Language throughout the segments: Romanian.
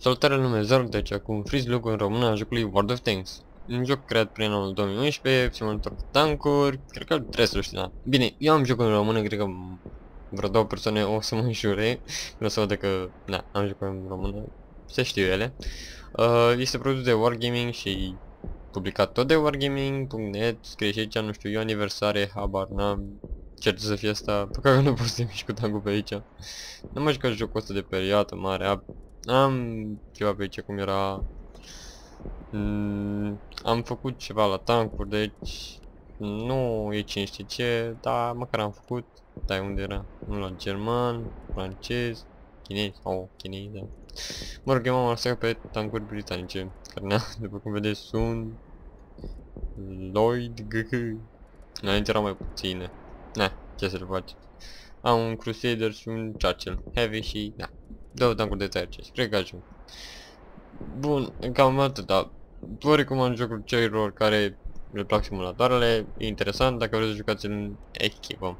Salutare lume, Zorg deci acum Freeze Look în română a jocului World of Tanks. Un joc creat prin anul 2011, simulator de tancuri, cred că trebuie să știu, da. Bine, eu am jocul în română, cred că vreo două persoane o să mă înșure, o să vadă că, da, am jocul în română, se știu ele. Uh, este produs de Wargaming și publicat tot de Wargaming.net, scrie și aici, nu știu, eu aniversare, habar n-am, cer să fie asta, pe care nu pot să mișc cu tancul pe aici. Nu mai jucat jocul ăsta de perioadă mare, am ceva pe aici cum era... Mm, am făcut ceva la tancuri, deci nu e cine știe ce, dar măcar am făcut. Da, unde era? Nu la german, francez, chinez, oh, chinez, da. Mă rog, eu m-am lansat pe tancuri britanice, care, na, după cum vedeți, sunt Lloyd GG. Înainte erau mai puține. Na, ce să le faci. Am un Crusader și un Churchill Heavy și, da, Două tancuri de tăiace. Cred că ajung. Bun, cam atât, dar vă recomand jocul celor care le plac simulatoarele. E interesant dacă vreți să jucați în echipă.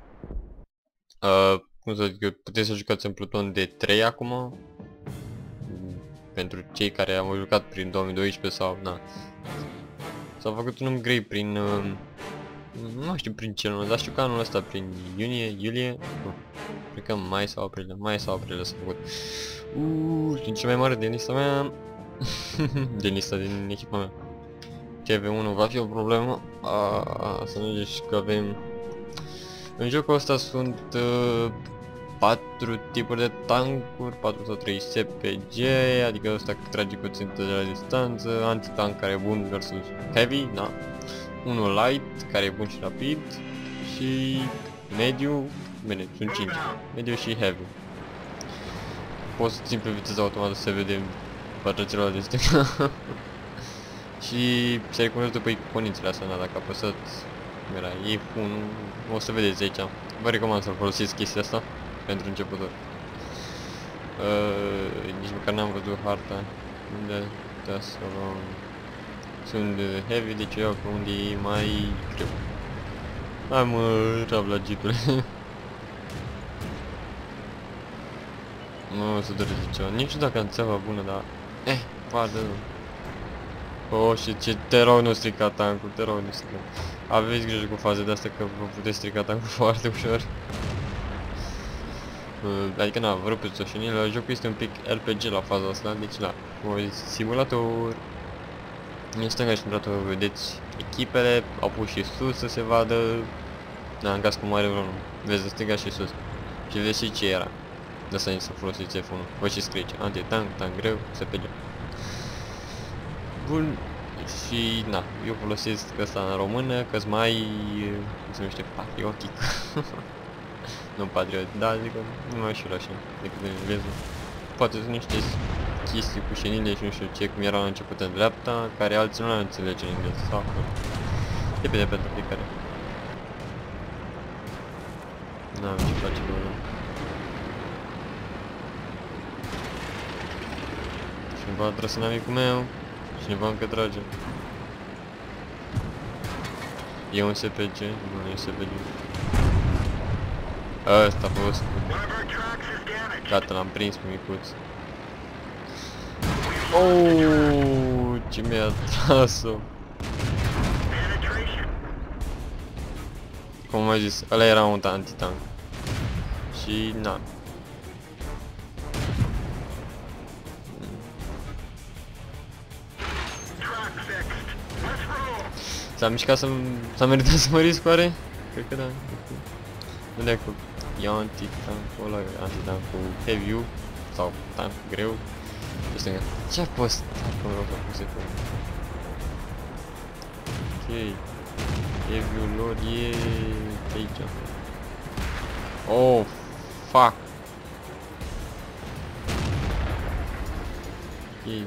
Uh, cum să zic eu, puteți să jucați în pluton de 3 acum. Pentru cei care au jucat prin 2012 sau, na. S-a făcut un upgrade prin... Uh, nu știu prin ce nu, dar știu că anul ăsta prin iunie, iulie, nu, cred că mai sau aprilie, mai sau aprilie s-a făcut. Uuuu, din cea mai mare din lista mea, din lista din echipa mea. TV1 va fi o problemă, a, să nu zici că avem... În jocul ăsta sunt uh, 4 tipuri de tankuri, 4 sau 3 SPG, adică ăsta trage cu țintă de la distanță, anti-tank care e bun versus heavy, da, unul light, care e bun și rapid, și mediu, bine, sunt 5, mediu și heavy. Poți să țin pe viteză automată să se vede baterilor de stemă. și se recunosc după iconițele astea, dacă apăsați era E1, o să vedeți aici. Vă recomand să folosiți chestia asta pentru începători. Uh, nici măcar n-am văzut harta. Unde da să luăm sunt heavy, deci eu pe unde e mai greu. Hai mă, rab la jeepule. nu să doresc ceva. Nici dacă am țeava bună, dar... Eh, vadă Oh, și ce te rog nu strica tancul, te rog nu strica. Aveți grijă cu faze de astea că vă puteți strica tancul foarte ușor. Uh, adică na, vă rupeți-o și jocul este un pic RPG la faza asta, deci la, simulator în stânga și în dreapta vedeți echipele, au pus și sus să se vadă, da, în caz cum are vreunul, vezi de stânga și sus. Și vezi și ce era. De asta să folosiți F1. Vă și scrie anti-tank, tank greu, SPG. Bun, și na, eu folosesc asta în română, că mai, cum se numește, patriotic. nu patriot, da, zic că nu mai știu așa, decât în engleză. Poate sunt niște chestii cu șenile și nu știu ce, cum erau la început în dreapta, care alții nu le înțelege în engleză sau acolo. Depinde pentru fiecare. N-am ce face problema. Cineva trebuie să amicul meu, cineva încă trage. E un SPG? Nu e SPG. Ăsta a fost. Gata, l-am prins pe micuț. Oh, tras-o. Cum am zis, ăla era un anti-tank. Și na. S-a mișcat să... S-a meritat să mă risc oare? Cred că da. Unde cu... E anti-tank cu heavy sau tank greu. Pe stânga. Ce a fost? Acum vreau să puse pe... Ok. Heavy-ul lor e... aici. Oh, fuck. Ok,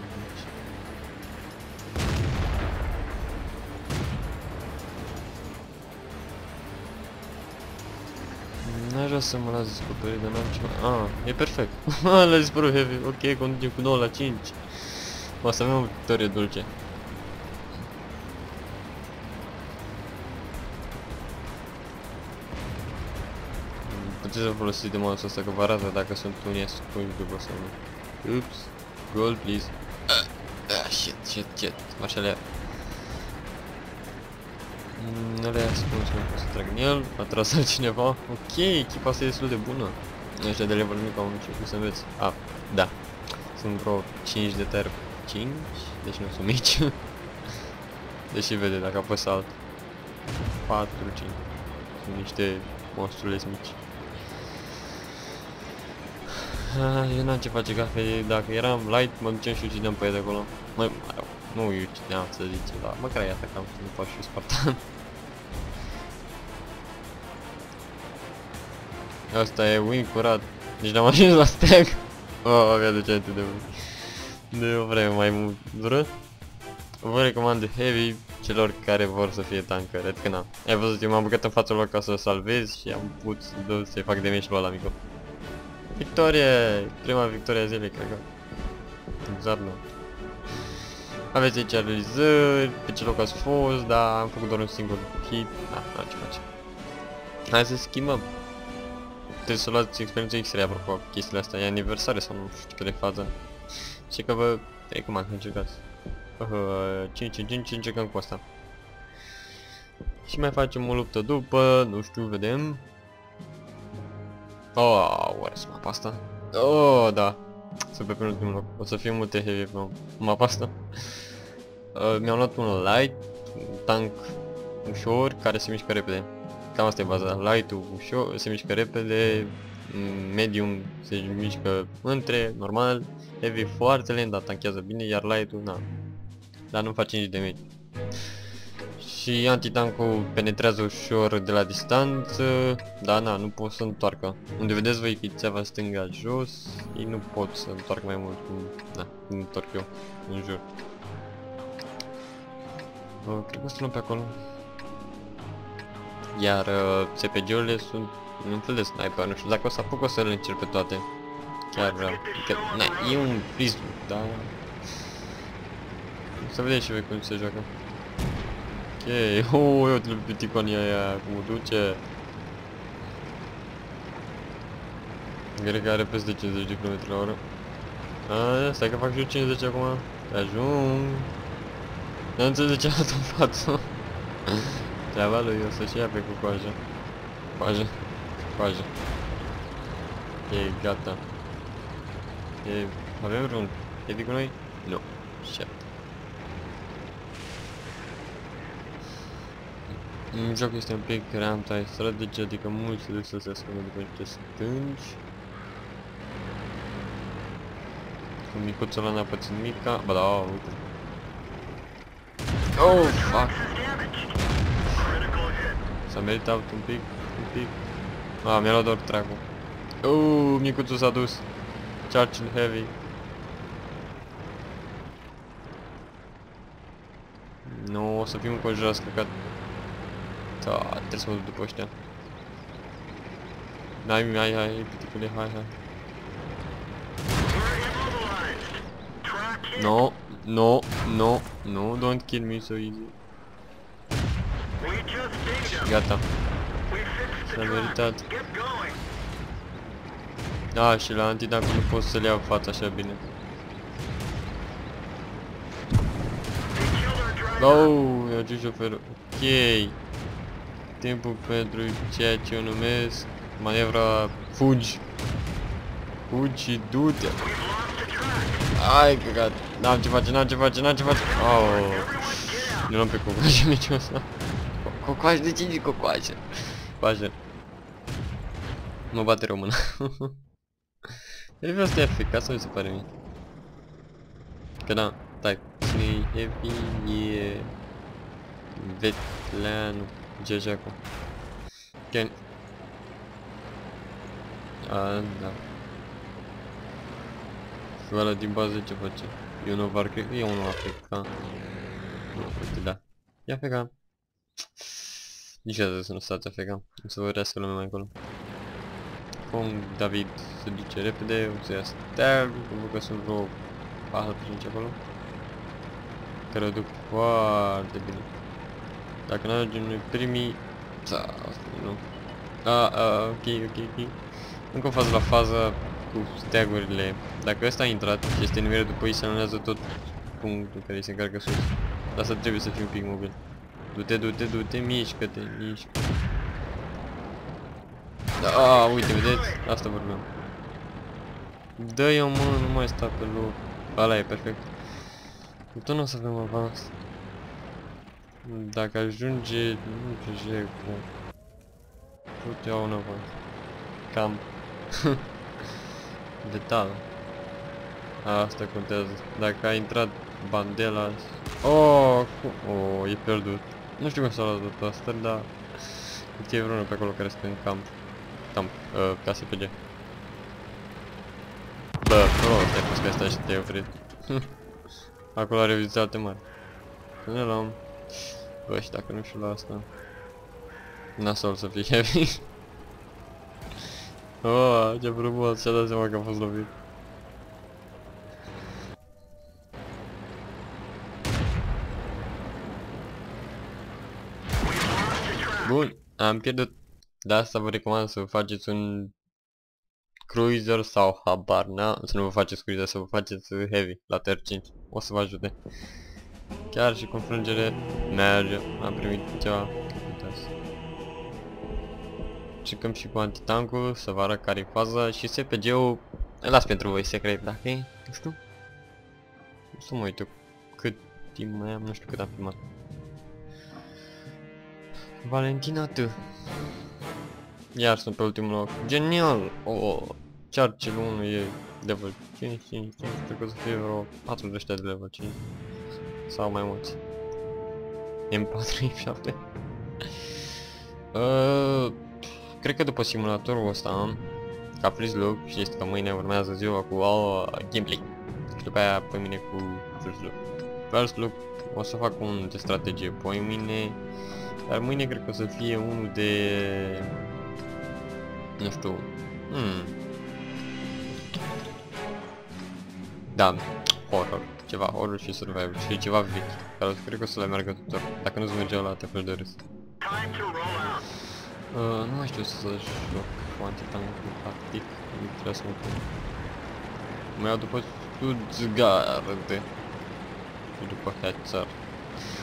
să mă las descoperit, dar n-am ceva... Ah, e perfect. L-a dispărut heavy. Ok, continuăm cu 9 la 5. O să avem o victorie dulce. Puteți să folosiți de mouse ăsta că vă arată dacă sunt unii ascunși după sau nu. Ups. Goal, please. Uh, uh, shit, shit, shit. Așa le Mm, Nu le-a spus, nu pot să trag în el, a tras altcineva. Ok, echipa asta e destul de bună. Ăștia de level mic au început să înveți. A, da. Sunt vreo 5 de ter 5, deci nu sunt mici. Deși vede dacă apăs alt. 4, 5. Sunt niște monstruleți mici. Ah, Eu n-am ce face cafe, dacă eram light, mă duceam și ucideam pe ei de acolo. Mă, nu îi ucideam să zice, dar măcar îi atacam să nu fac și spartan. Asta e win curat. Nici n-am ajuns la stag. Oh, mi aduce atât de mult. De o vreme mai mult vră. Vă recomand de heavy celor care vor să fie tanker. Adică na. Ai văzut, eu m-am băgat în fața lor ca să salvez și am putut să-i fac damage lui ăla micu. Victorie! Prima victorie a zilei, cred că. Exact nu. Aveți aici realizări, pe ce loc ați fost, dar am făcut doar un singur hit. Da, n ce face. Hai să schimbăm. Trebuie să luați experiența X-ray apropo chestiile astea, e aniversare sau nu știu care e faza. Și că vă recomand să încercați. Uh, 5, 5, 5, încercăm cu asta. Și mai facem o luptă după, nu știu, vedem. Oh, oare să mapa asta? Oh, da. Sunt pe penultimul loc. O să fie multe heavy pe mapa asta. Uh, Mi-am luat un light, un tank ușor, care se mișcă repede. Cam asta e baza. Light-ul ușor, se mișcă repede, mm, medium se mișcă între, normal, heavy foarte lent, dar tanchează bine, iar light-ul, na. Dar nu face nici damage. Și antitancul penetrează ușor de la distanță, dar na, nu pot să întoarcă. Unde vedeți voi chițeava stânga jos, ei nu pot să întoarcă mai mult, cum, na, cum întorc eu, în jur. Uh, cred că o să luăm pe acolo. Iar uh, CPG-urile sunt un fel de sniper, nu știu dacă o să apuc o să le încerc pe toate. Chiar, uh, că, na, e un prism, da? Să vedem și voi cum se joacă. Ok, oh, eu trebuie pe ticonia aia, cum o duce. Cred că are peste 50 de km la oră. A, stai că fac și eu 50 acum. Ajung. Nu înțeleg ce a dat în față. Treaba lui o să-și ia pe cu coajă. Coajă. Coajă. E gata. E... Avem vreun heavy cu noi? Nu. Shit. Mm, Jocul este un pic anti-strategy, adică mulți se duc să se ascundă după niște stânci. Cu micuțul ăla n-a pățit mica. Ba da, uite. Oh, fuck! S-a meritat un pic, un pic. Ah, mi-a luat doar tracul. Oh, micuțul s-a dus. Charge heavy. Nu, o să fim înconjurați, cred că... Da, trebuie să mă duc după ăștia. Hai, hai, hai, piticule, hai, hai. No, no, no, no, don't kill me so easy. Gata. S-a meritat. Da, și la antitank nu pot să le iau fața așa bine. Oh, i-a ajuns șoferul. Ok. Timpul pentru ceea ce eu numesc manevra fugi. Fugi și du-te. Ai, căcat. N-am ce face, n-am ce face, n-am ce face. Oh. Nu l-am pe cocoașă niciun ăsta. Cocoaș, de ce zic cocoașă? Cocoașă. Mă bate română. Heavy asta e eficace sau mi se pare mie? Că da, stai, cine e heavy e... Vetleanu, Gejacu. Ken. A, da. Ăla din bază ce face? E unul var, cred că e unul african. Nu, uite, da. E african. Niciodată să nu stați african. O să vorbească lumea mai acolo. Cum David se duce repede, o să ia steag, pentru că sunt vreo 4-5 acolo. Care o duc foarte bine. Dacă nu ajungem noi primii... Da, asta nu. A, a, ok, ok, ok. Încă o fază la fază, cu steagurile. Dacă ăsta a intrat și este nivelul după ei, se anulează tot punctul care se încarcă sus. Asta trebuie să fii un pic mobil. Du-te, du-te, du-te, mișcă-te, mișcă Da, a, uite, vedeți? Asta vorbeam. Dă-i-o, mă, nu mai sta pe loc. Ala e perfect. Tot nu o să avem avans. Dacă ajunge, nu știu ce cu... Tot iau un avans. Cam. Detal. Asta contează. Dacă a intrat bandela... Oh, cu... oh, e pierdut. Nu știu cum s-a luat tot asta, dar... Uite, e vreunul pe acolo care este în camp. Camp, uh, ca SPG. Bă, prost, ai pus că asta și te-ai oprit. acolo are vizitate mari. Să ne luăm. Bă, și dacă nu știu la asta... Nasol să fie heavy. oh, ce frumos, și-a dat seama că a fost lovit. Bun, am pierdut. De asta vă recomand să vă faceți un cruiser sau habar, na? Să nu vă faceți cruiser, să vă faceți heavy la ter 5. O să vă ajute. Chiar și cu înfrângere merge. Am primit ceva. Uitați. Cicăm și cu antitancul să vă arăt care e faza și SPG-ul îl las pentru voi secret, dacă e, nu știu. Nu să mă uit eu cât timp mai am, nu știu cât am filmat. Valentina T. Iar sunt pe ultimul loc. Genial! Oh, Churchill 1 e level 5, 5, 5, cred că o să fie vreo 40 de level 5. Sau mai mulți. M4, M7. uh, cred că după simulatorul ăsta, ca Freeze Look, știți că mâine urmează ziua cu all gameplay. Și după aia pe mine cu First Look. First Look o să fac un de strategie, pe mine dar mâine cred că o să fie unul de... Nu știu... Hmm. Da, horror. Ceva horror și survival și ceva vechi. Care cred că o să le meargă tuturor. Dacă nu-ți merge la te fel de râs. Uh, nu mai știu să joc cu antitank, practic. Nu trebuie să mă pun. Mă iau după Stuttgart. Și după Hetzer.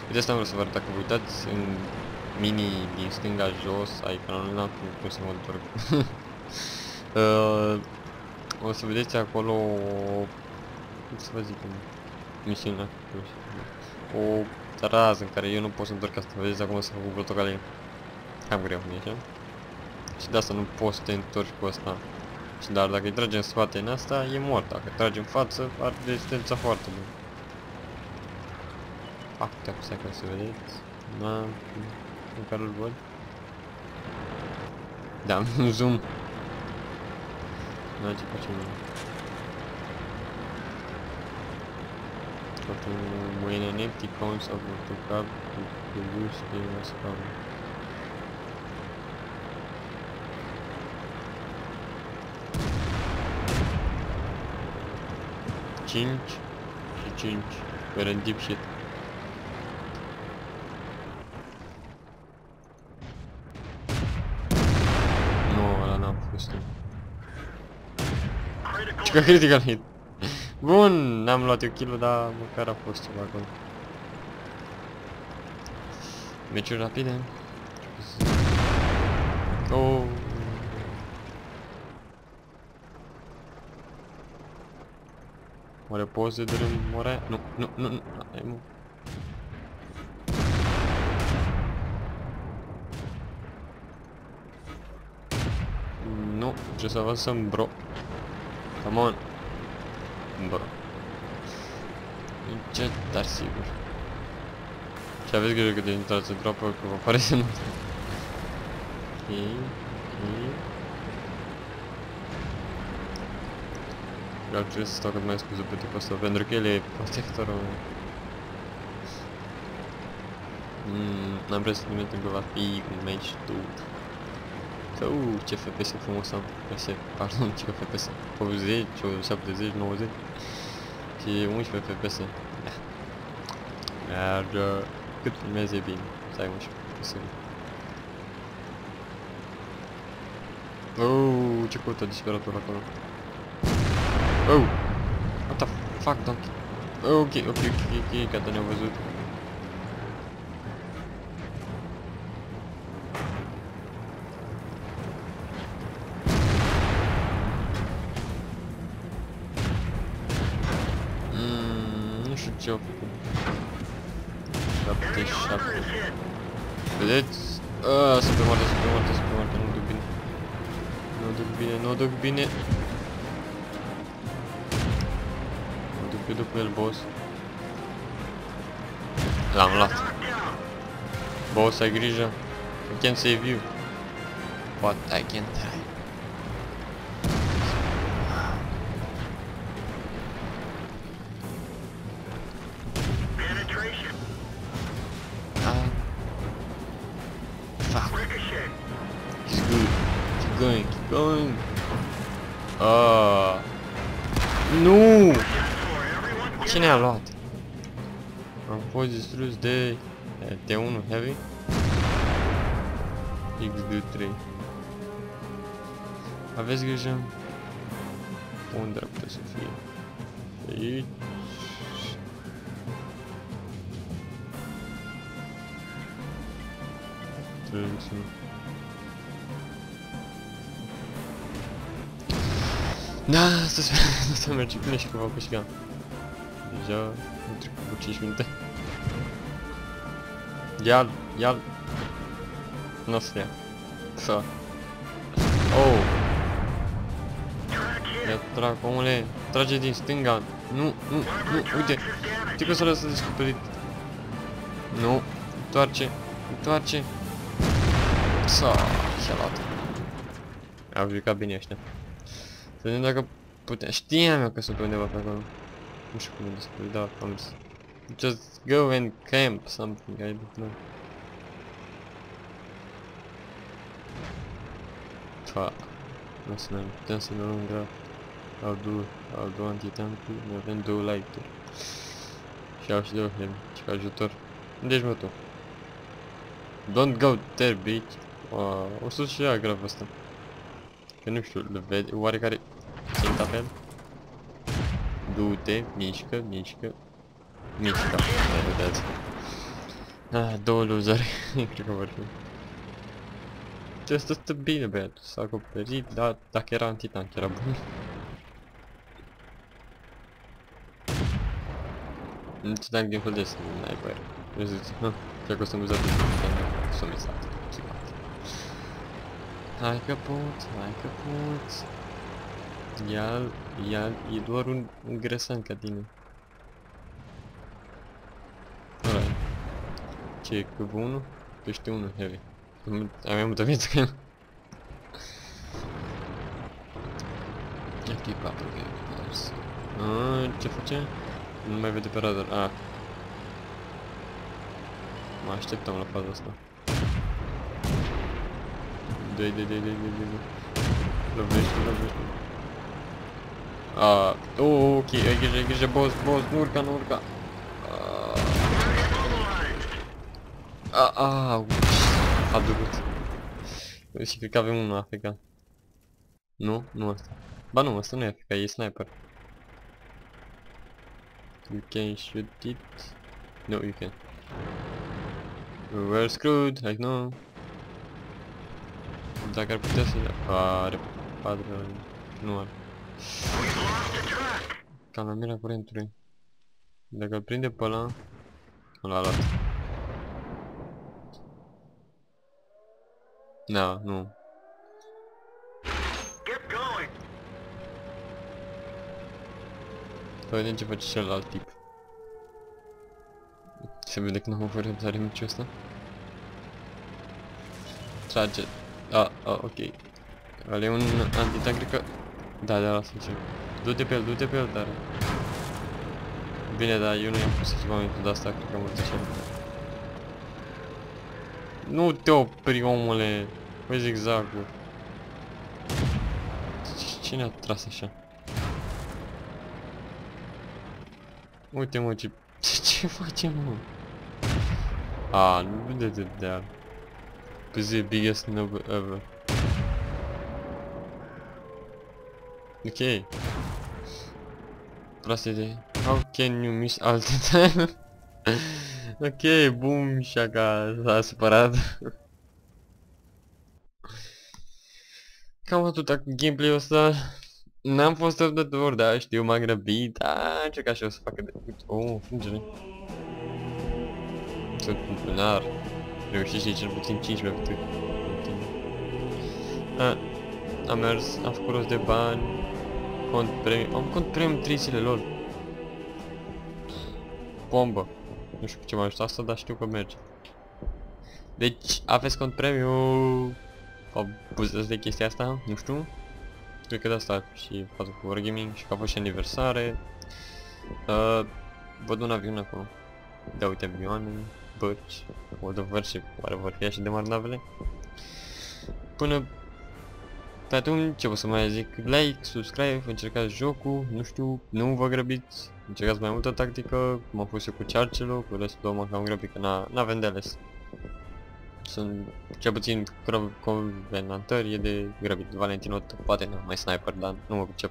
Uite asta am vrut să vă arăt, dacă vă uitați în mini din stânga jos ai canalul n-am cum să mă întorc. uh, o să vedeți acolo cum să vă zic misiunea o rază în care eu nu pot să întorc asta, vedeți acum să fac cu protocalie. Cam greu, nu așa? Și de asta nu poți să te întorci cu asta. Și dar dacă îi tragi în spate în asta, e mort. Dacă îi tragi în față, are rezistența foarte bună. Ah, te apăsa ca să vedeți. Da, în care îl văd. Da, un zoom. Da, ce facem noi? When an empty конец of the club to produce various problems. Change, change, we're in deep shit. No, I don't know, Critical критикал. Bun, n-am luat eu kill dar măcar a fost ceva acolo. Meciuri rapide. Oh. Oare poți să dărâm moarea? Nu, nu, nu, nu, ai mă. Nu, trebuie să avansăm, bro. Come on. Bă. Ce, dar sigur. Și aveți grijă că de intrați să dropă că vă pare să nu. Ok, ok. Eu trebuie să stau cât mai scuză pe tipul ăsta, pentru că el e protectorul. Mmm, n-am vrea să ne metem că va fi un meci dude. Uh, ce FPS frumos am. PS, pardon, ce FPS. 80, 70, 90 și 11 FPS. Da. Merge. Cât filmezi e bine. Să ai 11 FPS. Uh, ce căută disperator acolo. Oh! What the fuck, donkey? Oh, ok, ok, ok, ok, gata, ne-au văzut. Bine, nu duc bine. Mă duc eu după el, boss. L-am luat. Boss, ai grijă. I can save you. But I can't die. Am fost distrus de eh, T1 Heavy XD3 Aveți grijă Unde ar putea să fie? Aici Trebuie să... Da, să sper să merge bine și că v-au câștigat. Deja am trecut cu 5 minute. Ia-l, ia-l. Nu o să ia. Să. Oh, Track hit. ia trag, omule. Trage din stânga. Nu, nu, nu, uite. Știi că o să lăsă descoperit. Nu, întoarce, întoarce. Să, și-a luat. Au jucat bine ăștia. Să vedem dacă putem. Știam eu că sunt pe undeva pe acolo. Nu știu cum e descoperit, dar am zis. Just go and camp something, I don't know. Fuck. Nu să ne putem să ne luăm grab. Au două, au două antitancuri, mai avem două light-uri. Și au și două hem, și ca ajutor. Unde ești mă tu? Don't go there, bitch. Wow, o să și ia grav asta. Că nu știu, le vede, oarecare ținta pe el? Du-te, mișcă, mișcă. Mișcă, mai vedeți. Ah, două luzări, cred că vor fi. Ce asta stă bine, băiatul, s-a acoperit, dar dacă era antitank era bun. Antitank din fel de sniper. Eu zic, ha, cred că o să-mi uzați să-mi uzați, sigur. Hai că pot, hai că pot. Ia, ia, e doar un, un gresan ca tine. Ăla e. Ce e, cu 1? Pește 1, heavy. Am am mai multă viață ca el. Echipa pe Gears. Aaa, ce face? Nu mai vede pe radar. A. Mă așteptam la faza asta. Dai, dai, dai, dai, dai, dai. Lovește, lovește. Ah, oh, ok, ai grijă, ai grijă, boss, boss, nu urca, nu urca. Ah, ah, ah, a durut. Și cred că avem unul AFK. Nu? Nu asta. Ba nu, asta nu e AFK, e sniper. You can shoot it. No, you can. We're screwed, I know. Dacă ar putea să... A, are patru... Nu are. We've lost the track. Cam la mira curentului. Dacă îl prinde pe ăla... L-a luat. Da, nu. Get going. Să vedem ce face celălalt tip. Se vede că n-am avut răbdare nici ăsta. Trage. A, a, ok. Ăla e un antitank, cred că... Da, da, lasă ce. Du-te pe el, du-te pe el, dar... Bine, da, eu nu i-am pus echipamentul de asta, cred că mă așa. Nu te opri, omule! Păi zigzagul. Cine a tras așa? Uite mă ce... Ce, ce face mă? A, nu de de deal. Cause the biggest noob ever. Ok. proastă idee. How can you miss all the time? Ok, bum, șaca s-a supărat. Cam atâta cu gameplay-ul ăsta. N-am fost răbdător, da, știu, m-am grăbit, da, încercat și eu să facă de... Oh, funcțiune. Sunt funcționar. Reușește cel puțin 5 pe cât. A, am mers, am făcut rost de bani. Cont premium, am cont premium 3 zile, lol. Bombă. Nu știu ce m-a ajutat asta, dar știu că merge. Deci, aveți cont premium. Abuzați de chestia asta, nu știu. Cred că de asta și față cu Wargaming și că a fost și aniversare. Uh, văd un avion acolo. Da, uite avioane, bărci, whatever și oare vor fi așa de mari navele. Până pe atunci, ce pot să mai zic? Like, subscribe, încercați jocul, nu știu, nu vă grăbiți, încercați mai multă tactică, cum am fost eu cu Charcelo, cu restul două mă cam grăbit, că n-avem de ales. Sunt cel puțin convenantări, e de grăbit. Valentinot poate nu mai sniper, dar nu mă pricep.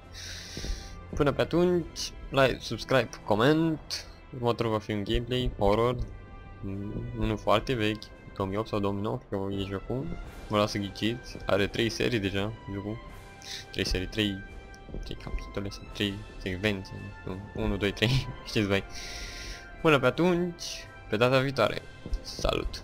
Până pe atunci, like, subscribe, coment. Următorul va fi un gameplay, horror. Mm, unul foarte vechi, 2008 sau 2009, cred că e jocul. Vă las să ghiciți. Are 3 serii deja, jocul. 3 serii, 3 3 capitole sau 3 secvențe, 1, 2, 3, știți voi. Până pe atunci, pe data viitoare. Salut!